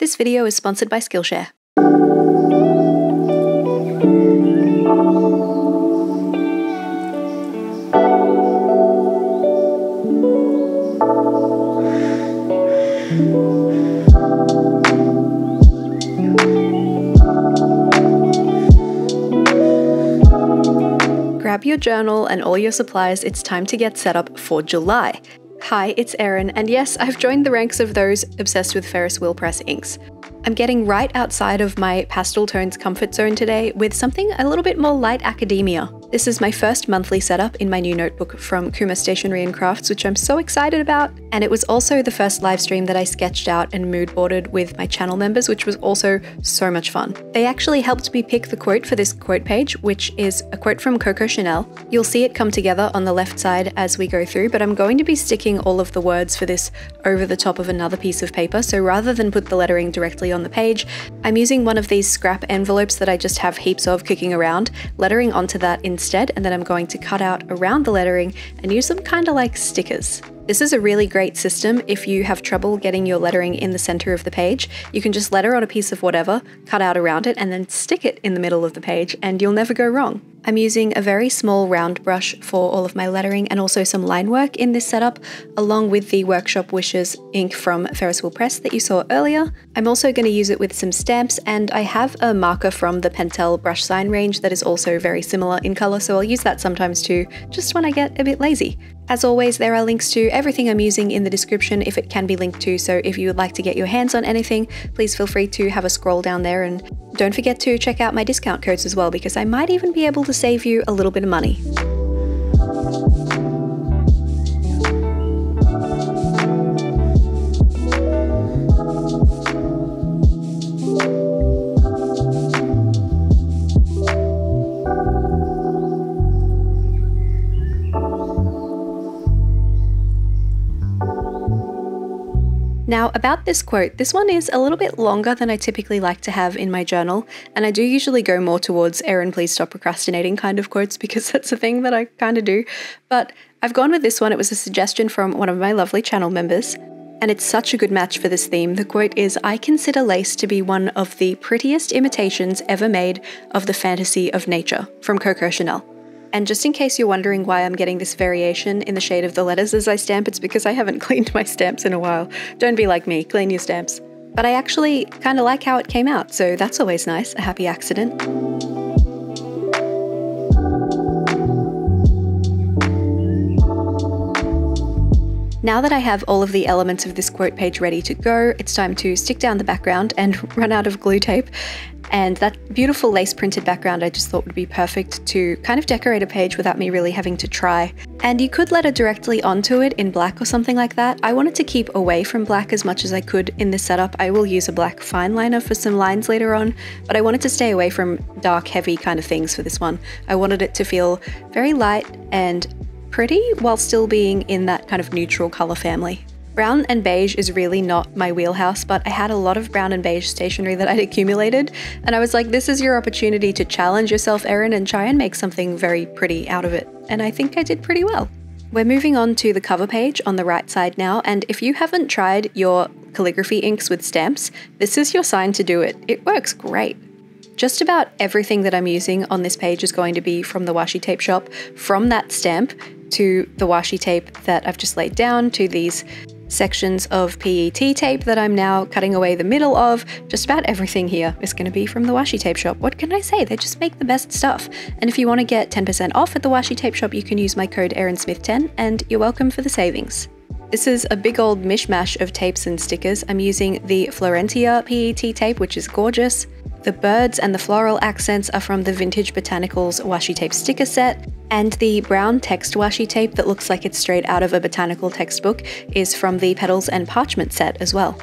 This video is sponsored by Skillshare. Grab your journal and all your supplies, it's time to get set up for July. Hi, it's Erin, and yes, I've joined the ranks of those obsessed with Ferris wheel press inks. I'm getting right outside of my pastel tones comfort zone today with something a little bit more light academia. This is my first monthly setup in my new notebook from Kuma Stationery and Crafts, which I'm so excited about. And it was also the first live stream that I sketched out and mood boarded with my channel members, which was also so much fun. They actually helped me pick the quote for this quote page, which is a quote from Coco Chanel. You'll see it come together on the left side as we go through, but I'm going to be sticking all of the words for this over the top of another piece of paper. So rather than put the lettering directly on the page, I'm using one of these scrap envelopes that I just have heaps of kicking around, lettering onto that in instead, and then I'm going to cut out around the lettering and use them kind of like stickers. This is a really great system if you have trouble getting your lettering in the center of the page. You can just letter on a piece of whatever, cut out around it, and then stick it in the middle of the page, and you'll never go wrong. I'm using a very small round brush for all of my lettering and also some line work in this setup, along with the Workshop Wishes ink from Ferris Wheel Press that you saw earlier. I'm also going to use it with some stamps, and I have a marker from the Pentel brush sign range that is also very similar in colour, so I'll use that sometimes too, just when I get a bit lazy. As always, there are links to everything I'm using in the description if it can be linked to, so if you would like to get your hands on anything, please feel free to have a scroll down there and don't forget to check out my discount codes as well because I might even be able to save you a little bit of money. Now, about this quote, this one is a little bit longer than I typically like to have in my journal, and I do usually go more towards Erin, please stop procrastinating kind of quotes because that's a thing that I kind of do. But I've gone with this one, it was a suggestion from one of my lovely channel members, and it's such a good match for this theme. The quote is I consider lace to be one of the prettiest imitations ever made of the fantasy of nature, from Coco Chanel. And just in case you're wondering why I'm getting this variation in the shade of the letters as I stamp, it's because I haven't cleaned my stamps in a while. Don't be like me, clean your stamps. But I actually kind of like how it came out, so that's always nice, a happy accident. Now that I have all of the elements of this quote page ready to go, it's time to stick down the background and run out of glue tape and that beautiful lace printed background I just thought would be perfect to kind of decorate a page without me really having to try. And you could letter directly onto it in black or something like that. I wanted to keep away from black as much as I could in this setup. I will use a black fine liner for some lines later on, but I wanted to stay away from dark, heavy kind of things for this one. I wanted it to feel very light and pretty while still being in that kind of neutral color family. Brown and beige is really not my wheelhouse, but I had a lot of brown and beige stationery that I'd accumulated, and I was like, this is your opportunity to challenge yourself, Erin, and try and make something very pretty out of it. And I think I did pretty well. We're moving on to the cover page on the right side now, and if you haven't tried your calligraphy inks with stamps, this is your sign to do it. It works great. Just about everything that I'm using on this page is going to be from the washi tape shop, from that stamp to the washi tape that I've just laid down to these sections of PET tape that I'm now cutting away the middle of. Just about everything here is going to be from the washi tape shop. What can I say? They just make the best stuff. And if you want to get 10% off at the washi tape shop, you can use my code ErinSmith10 and you're welcome for the savings. This is a big old mishmash of tapes and stickers. I'm using the Florentia PET tape, which is gorgeous. The birds and the floral accents are from the Vintage Botanicals washi tape sticker set, and the brown text washi tape that looks like it's straight out of a botanical textbook is from the Petals and Parchment set as well.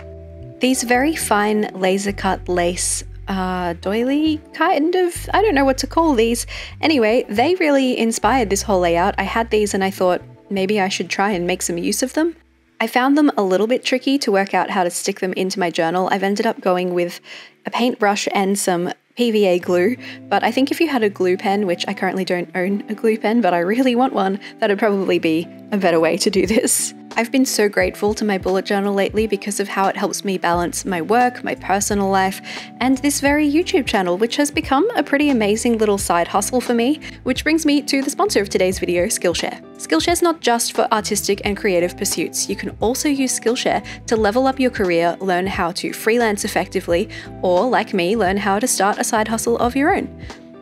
These very fine laser cut lace uh, doily kind of, I don't know what to call these. Anyway, they really inspired this whole layout. I had these and I thought maybe I should try and make some use of them. I found them a little bit tricky to work out how to stick them into my journal. I've ended up going with a paintbrush and some PVA glue, but I think if you had a glue pen, which I currently don't own a glue pen, but I really want one, that'd probably be a better way to do this. I've been so grateful to my bullet journal lately because of how it helps me balance my work, my personal life, and this very YouTube channel, which has become a pretty amazing little side hustle for me, which brings me to the sponsor of today's video, Skillshare. Skillshare is not just for artistic and creative pursuits. You can also use Skillshare to level up your career, learn how to freelance effectively, or like me, learn how to start a side hustle of your own.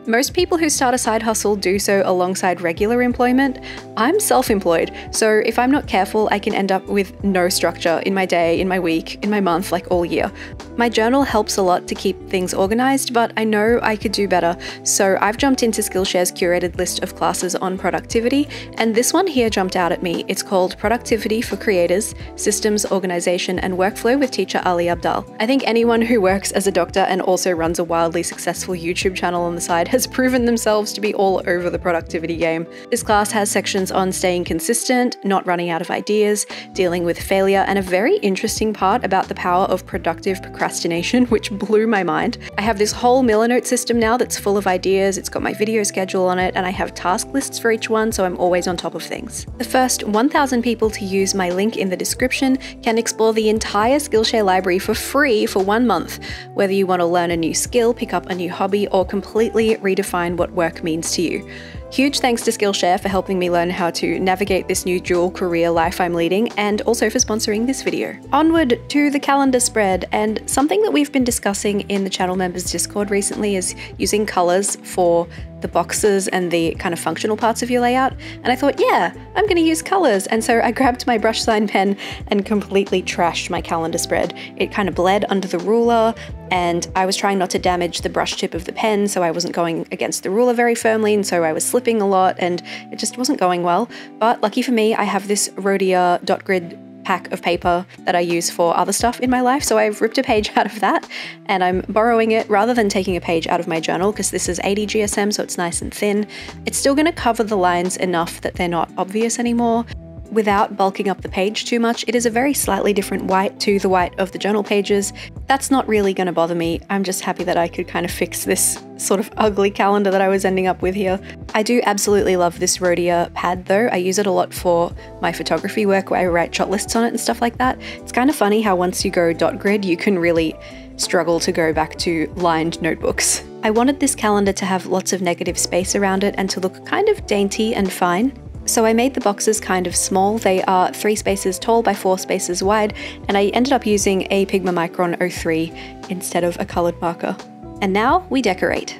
Most people who start a side hustle do so alongside regular employment. I'm self employed, so if I'm not careful, I can end up with no structure in my day, in my week, in my month, like all year. My journal helps a lot to keep things organized, but I know I could do better, so I've jumped into Skillshare's curated list of classes on productivity, and this one here jumped out at me. It's called Productivity for Creators Systems, Organization, and Workflow with teacher Ali Abdaal. I think anyone who works as a doctor and also runs a wildly successful YouTube channel on the side has proven themselves to be all over the productivity game. This class has sections on staying consistent, not running out of ideas, dealing with failure, and a very interesting part about the power of productive procrastination, which blew my mind. I have this whole Milanote system now that's full of ideas, it's got my video schedule on it, and I have task lists for each one, so I'm always on top of things. The first 1,000 people to use my link in the description can explore the entire Skillshare library for free for one month, whether you want to learn a new skill, pick up a new hobby, or completely redefine what work means to you. Huge thanks to Skillshare for helping me learn how to navigate this new dual career life I'm leading, and also for sponsoring this video. Onward to the calendar spread, and something that we've been discussing in the channel members Discord recently is using colours for the boxes and the kind of functional parts of your layout. And I thought, yeah, I'm going to use colors. And so I grabbed my brush sign pen and completely trashed my calendar spread. It kind of bled under the ruler, and I was trying not to damage the brush tip of the pen, so I wasn't going against the ruler very firmly, and so I was slipping a lot, and it just wasn't going well. But lucky for me, I have this Rhodia dot grid pack of paper that I use for other stuff in my life. So I've ripped a page out of that and I'm borrowing it rather than taking a page out of my journal because this is 80 GSM, so it's nice and thin. It's still going to cover the lines enough that they're not obvious anymore without bulking up the page too much. It is a very slightly different white to the white of the journal pages. That's not really going to bother me. I'm just happy that I could kind of fix this sort of ugly calendar that I was ending up with here. I do absolutely love this Rhodia pad though. I use it a lot for my photography work where I write shot lists on it and stuff like that. It's kind of funny how once you go dot grid, you can really struggle to go back to lined notebooks. I wanted this calendar to have lots of negative space around it and to look kind of dainty and fine. So I made the boxes kind of small. They are three spaces tall by four spaces wide, and I ended up using a Pigma Micron 03 instead of a coloured marker. And now we decorate.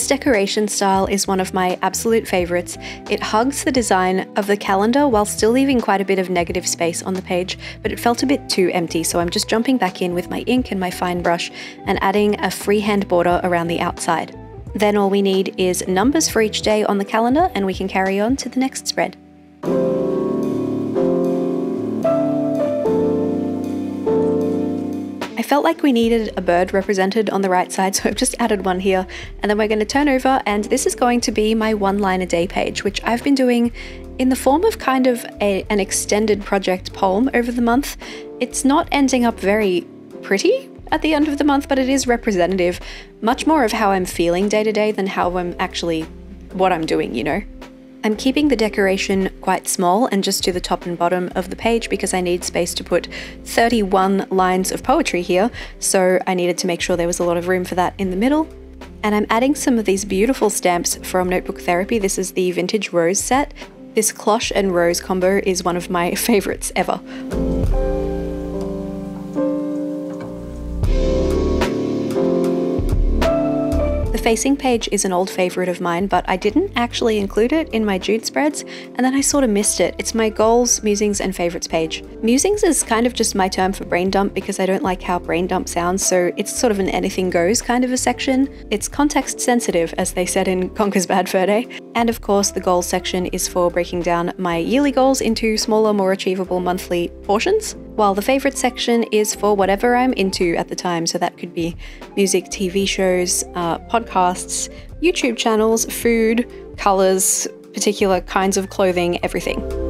This decoration style is one of my absolute favourites. It hugs the design of the calendar while still leaving quite a bit of negative space on the page, but it felt a bit too empty, so I'm just jumping back in with my ink and my fine brush and adding a freehand border around the outside. Then all we need is numbers for each day on the calendar and we can carry on to the next spread. I felt like we needed a bird represented on the right side, so I've just added one here. And then we're going to turn over, and this is going to be my one line a day page, which I've been doing in the form of kind of a, an extended project poem over the month. It's not ending up very pretty at the end of the month, but it is representative, much more of how I'm feeling day to day than how I'm actually what I'm doing, you know? I'm keeping the decoration quite small and just to the top and bottom of the page because I need space to put 31 lines of poetry here, so I needed to make sure there was a lot of room for that in the middle. And I'm adding some of these beautiful stamps from Notebook Therapy. This is the Vintage Rose set. This cloche and rose combo is one of my favorites ever. Facing page is an old favourite of mine, but I didn't actually include it in my June spreads, and then I sort of missed it. It's my goals, musings, and favourites page. Musings is kind of just my term for brain dump because I don't like how brain dump sounds, so it's sort of an anything goes kind of a section. It's context sensitive, as they said in Conker's Bad Fur Day. And of course, the goals section is for breaking down my yearly goals into smaller, more achievable monthly portions while the favourite section is for whatever I'm into at the time. So that could be music, TV shows, uh, podcasts, YouTube channels, food, colours, particular kinds of clothing, everything.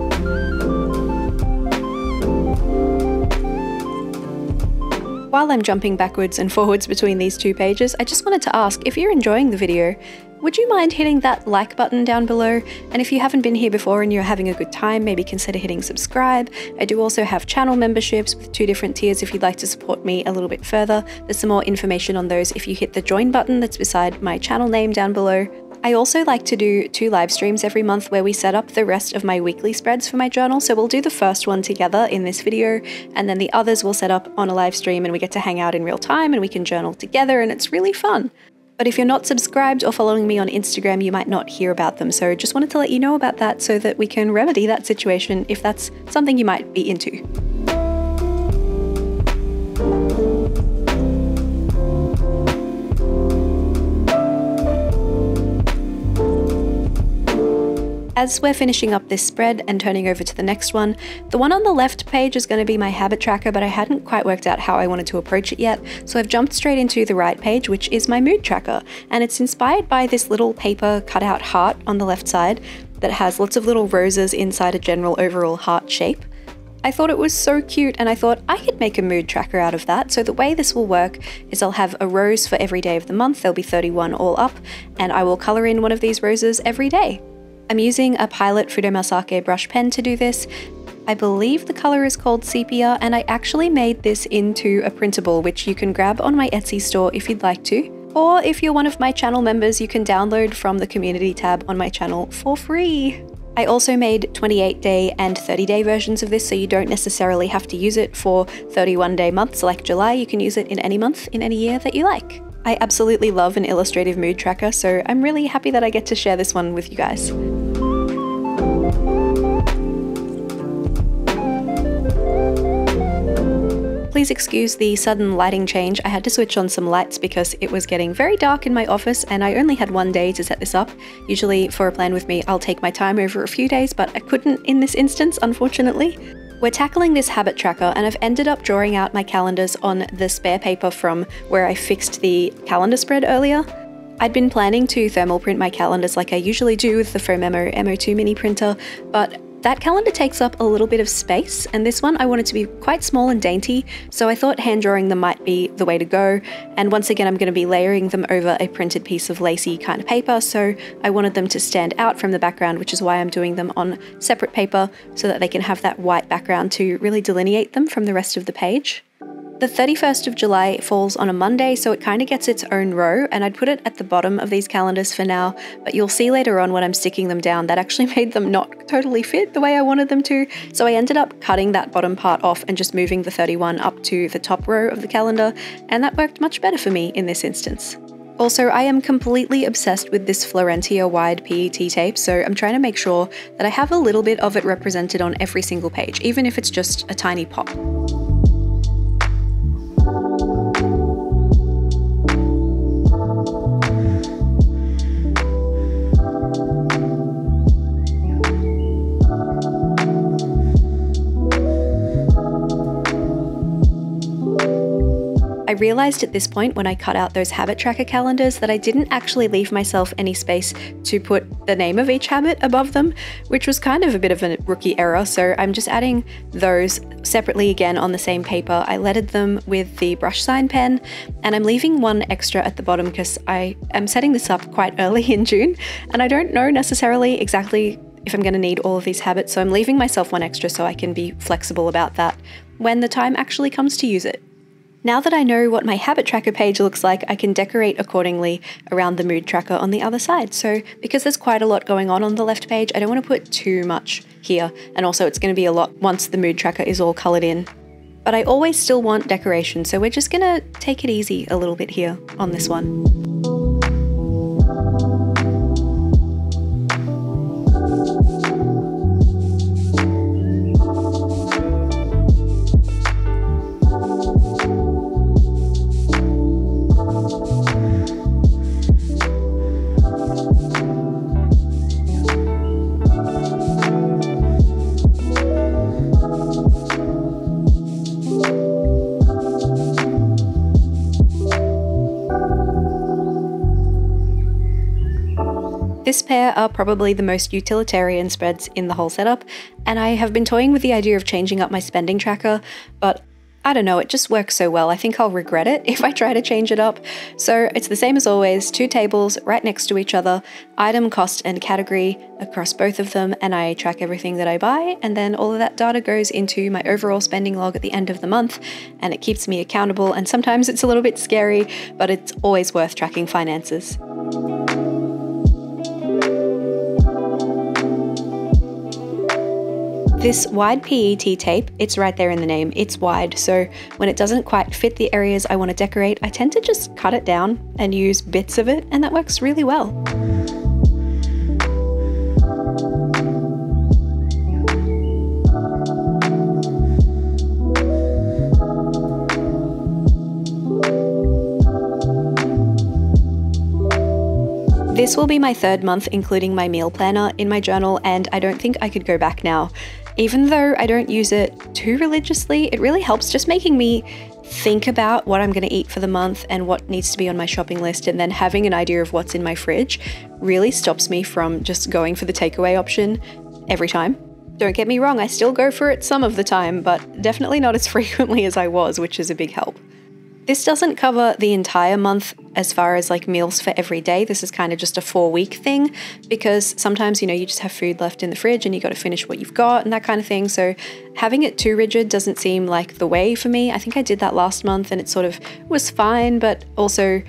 While I'm jumping backwards and forwards between these two pages, I just wanted to ask if you're enjoying the video, would you mind hitting that like button down below? And if you haven't been here before and you're having a good time, maybe consider hitting subscribe. I do also have channel memberships with two different tiers if you'd like to support me a little bit further. There's some more information on those if you hit the join button that's beside my channel name down below. I also like to do two live streams every month where we set up the rest of my weekly spreads for my journal. So we'll do the first one together in this video, and then the others we'll set up on a live stream and we get to hang out in real time and we can journal together, and it's really fun. But if you're not subscribed or following me on Instagram, you might not hear about them. So just wanted to let you know about that so that we can remedy that situation if that's something you might be into. As we're finishing up this spread and turning over to the next one, the one on the left page is going to be my habit tracker, but I hadn't quite worked out how I wanted to approach it yet, so I've jumped straight into the right page, which is my mood tracker, and it's inspired by this little paper cutout heart on the left side that has lots of little roses inside a general overall heart shape. I thought it was so cute and I thought I could make a mood tracker out of that. So the way this will work is I'll have a rose for every day of the month, there'll be 31 all up, and I will colour in one of these roses every day. I'm using a Pilot Fudemakase brush pen to do this. I believe the color is called Sepia, and I actually made this into a printable, which you can grab on my Etsy store if you'd like to. Or if you're one of my channel members, you can download from the community tab on my channel for free. I also made 28 day and 30 day versions of this, so you don't necessarily have to use it for 31 day months like July. You can use it in any month in any year that you like. I absolutely love an illustrative mood tracker, so I'm really happy that I get to share this one with you guys. Please excuse the sudden lighting change. I had to switch on some lights because it was getting very dark in my office and I only had one day to set this up. Usually for a plan with me, I'll take my time over a few days, but I couldn't in this instance, unfortunately. We're tackling this habit tracker and I've ended up drawing out my calendars on the spare paper from where I fixed the calendar spread earlier. I'd been planning to thermal print my calendars like I usually do with the Phomemo MO2 mini printer, but that calendar takes up a little bit of space, and this one I wanted to be quite small and dainty, so I thought hand drawing them might be the way to go. And once again, I'm going to be layering them over a printed piece of lacy kind of paper, so I wanted them to stand out from the background, which is why I'm doing them on separate paper so that they can have that white background to really delineate them from the rest of the page. The 31st of July falls on a Monday, so it kind of gets its own row, and I'd put it at the bottom of these calendars for now, but you'll see later on when I'm sticking them down that actually made them not totally fit the way I wanted them to, so I ended up cutting that bottom part off and just moving the 31 up to the top row of the calendar, and that worked much better for me in this instance. Also, I am completely obsessed with this Florentia wide PET tape, so I'm trying to make sure that I have a little bit of it represented on every single page, even if it's just a tiny pop. I realized at this point when I cut out those habit tracker calendars that I didn't actually leave myself any space to put the name of each habit above them, which was kind of a bit of a rookie error. So I'm just adding those separately again on the same paper. I lettered them with the brush sign pen and I'm leaving one extra at the bottom because I am setting this up quite early in June and I don't know necessarily exactly if I'm going to need all of these habits, so I'm leaving myself one extra so I can be flexible about that when the time actually comes to use it. Now that I know what my habit tracker page looks like, I can decorate accordingly around the mood tracker on the other side. So because there's quite a lot going on on the left page, I don't want to put too much here. And also it's going to be a lot once the mood tracker is all colored in. But I always still want decoration, so we're just going to take it easy a little bit here on this one. This pair are probably the most utilitarian spreads in the whole setup, and I have been toying with the idea of changing up my spending tracker, but I don't know, it just works so well. I think I'll regret it if I try to change it up. So it's the same as always two tables right next to each other, item, cost, and category across both of them, and I track everything that I buy. And then all of that data goes into my overall spending log at the end of the month, and it keeps me accountable. And sometimes it's a little bit scary, but it's always worth tracking finances. This wide PET tape, it's right there in the name, it's wide, so when it doesn't quite fit the areas I want to decorate, I tend to just cut it down and use bits of it, and that works really well. This will be my third month including my meal planner in my journal, and I don't think I could go back now. Even though I don't use it too religiously, it really helps just making me think about what I'm going to eat for the month and what needs to be on my shopping list, and then having an idea of what's in my fridge really stops me from just going for the takeaway option every time. Don't get me wrong, I still go for it some of the time, but definitely not as frequently as I was, which is a big help. This doesn't cover the entire month as far as like meals for every day. This is kind of just a four week thing because sometimes, you know, you just have food left in the fridge and you got to finish what you've got and that kind of thing. So having it too rigid doesn't seem like the way for me. I think I did that last month and it sort of was fine, but also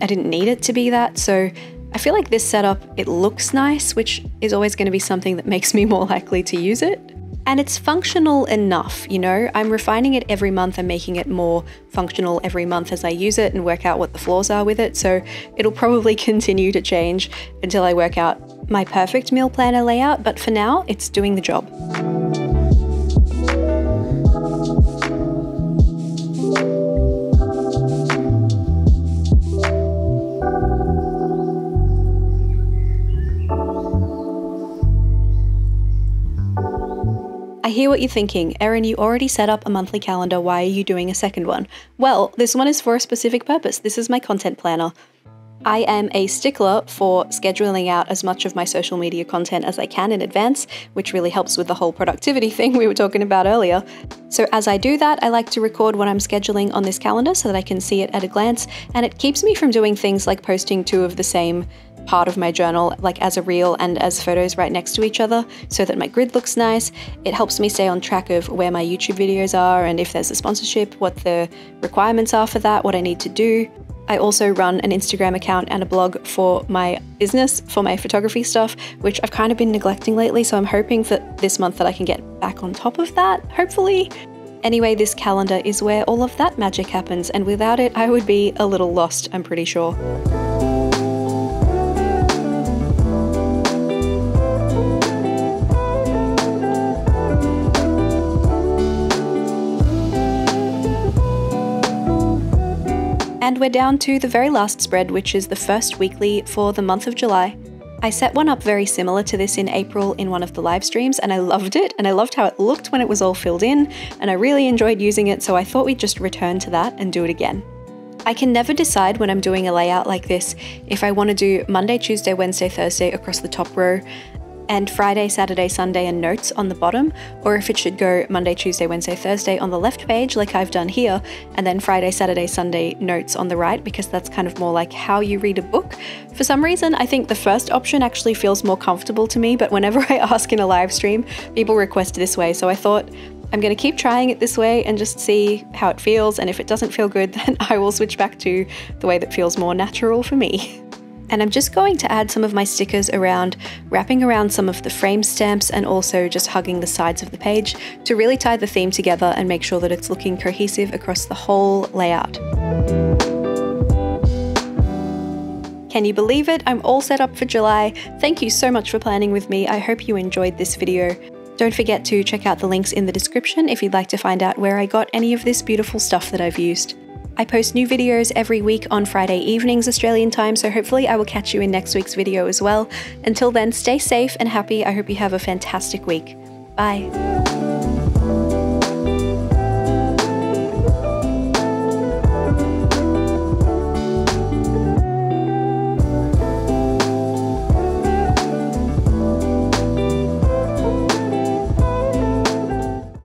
I didn't need it to be that. So I feel like this setup, it looks nice, which is always going to be something that makes me more likely to use it. And it's functional enough, you know. I'm refining it every month and making it more functional every month as I use it and work out what the flaws are with it. So it'll probably continue to change until I work out my perfect meal planner layout, but for now, it's doing the job. Hear what you're thinking. Erin, you already set up a monthly calendar. Why are you doing a second one? Well, this one is for a specific purpose. This is my content planner. I am a stickler for scheduling out as much of my social media content as I can in advance, which really helps with the whole productivity thing we were talking about earlier. So, as I do that, I like to record what I'm scheduling on this calendar so that I can see it at a glance, and it keeps me from doing things like posting two of the same part of my journal, like as a reel and as photos right next to each other, so that my grid looks nice. It helps me stay on track of where my YouTube videos are and if there's a sponsorship, what the requirements are for that, what I need to do. I also run an Instagram account and a blog for my business, for my photography stuff, which I've kind of been neglecting lately. So I'm hoping that this month that I can get back on top of that, hopefully. Anyway, this calendar is where all of that magic happens, and without it, I would be a little lost, I'm pretty sure. And we're down to the very last spread, which is the first weekly for the month of July. I set one up very similar to this in April in one of the live streams, and I loved it, and I loved how it looked when it was all filled in, and I really enjoyed using it, so I thought we'd just return to that and do it again. I can never decide when I'm doing a layout like this if I want to do Monday, Tuesday, Wednesday, Thursday across the top row, and Friday, Saturday, Sunday, and notes on the bottom, or if it should go Monday, Tuesday, Wednesday, Thursday on the left page, like I've done here, and then Friday, Saturday, Sunday notes on the right, because that's kind of more like how you read a book. For some reason, I think the first option actually feels more comfortable to me, but whenever I ask in a live stream, people request this way, so I thought, I'm going to keep trying it this way and just see how it feels, and if it doesn't feel good, then I will switch back to the way that feels more natural for me. And I'm just going to add some of my stickers around, wrapping around some of the frame stamps and also just hugging the sides of the page to really tie the theme together and make sure that it's looking cohesive across the whole layout. Can you believe it? I'm all set up for July. Thank you so much for planning with me. I hope you enjoyed this video. Don't forget to check out the links in the description if you'd like to find out where I got any of this beautiful stuff that I've used. I post new videos every week on Friday evenings Australian time, so hopefully I will catch you in next week's video as well. Until then, stay safe and happy. I hope you have a fantastic week. Bye.